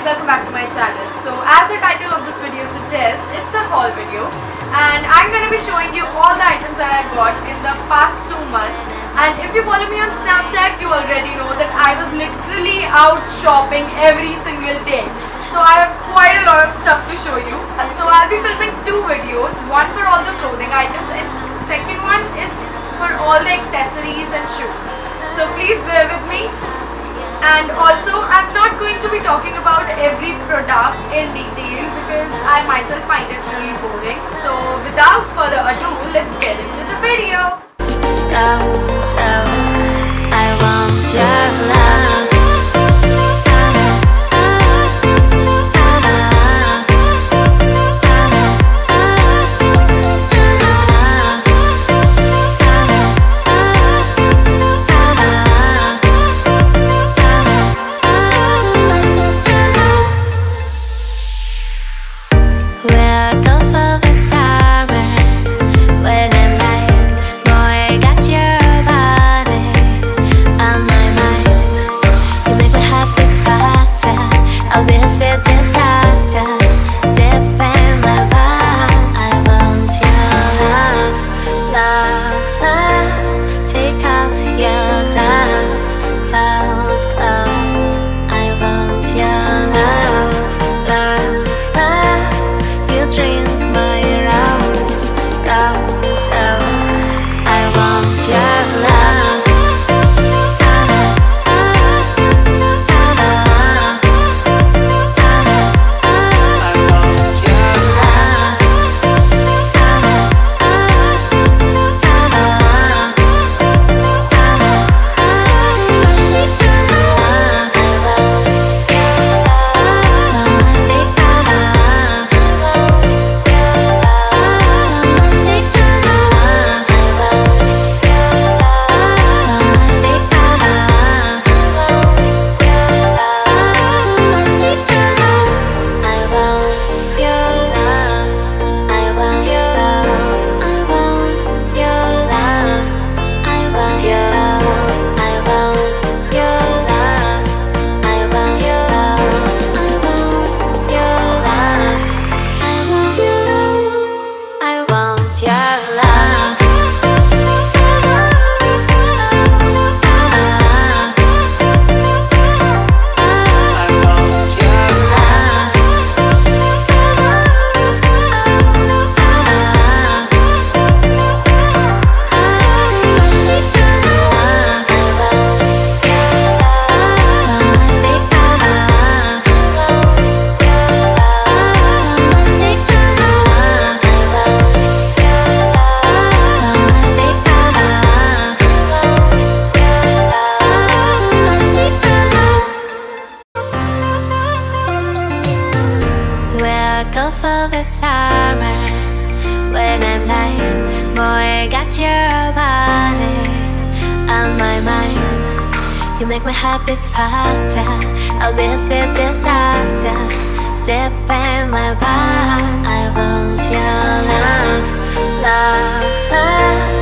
and welcome back to my channel. So as the title of this video suggests, it's a haul video and I'm going to be showing you all the items that I bought in the past two months and if you follow me on Snapchat, you already know that I was literally out shopping every single day. So I have quite a lot of stuff to show you. So I'll be filming two videos, one for all the clothing items and second one is for all the accessories and shoes. So please bear with me and also I'm not going to be talking about every product in detail because I myself find it really boring. So without further ado, Go for the summer when I'm like, boy, got your body on my mind. You make my heart beat faster. I'll be a sweet disaster. Deep in my palm, I want your love, love, love.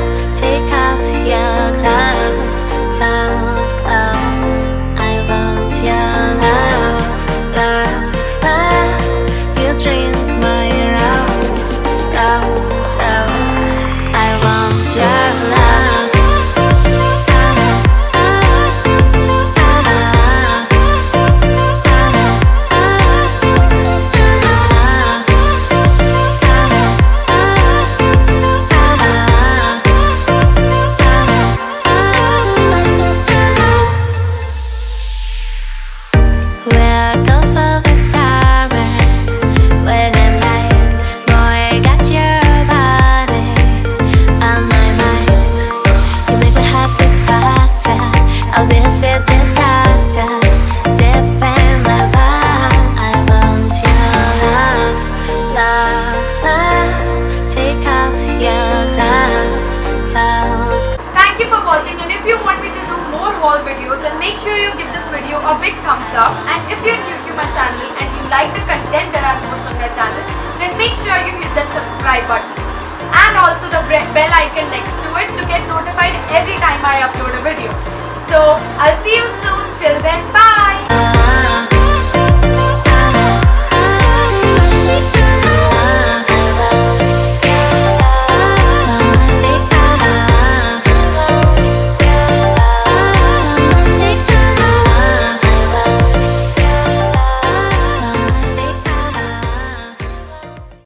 Sure you give this video a big thumbs up and if you're new to my channel and you like the content that I post on my channel then make sure you hit that subscribe button and also the bell icon next to it to get notified every time I upload a video. So I'll see you soon. Till then, bye.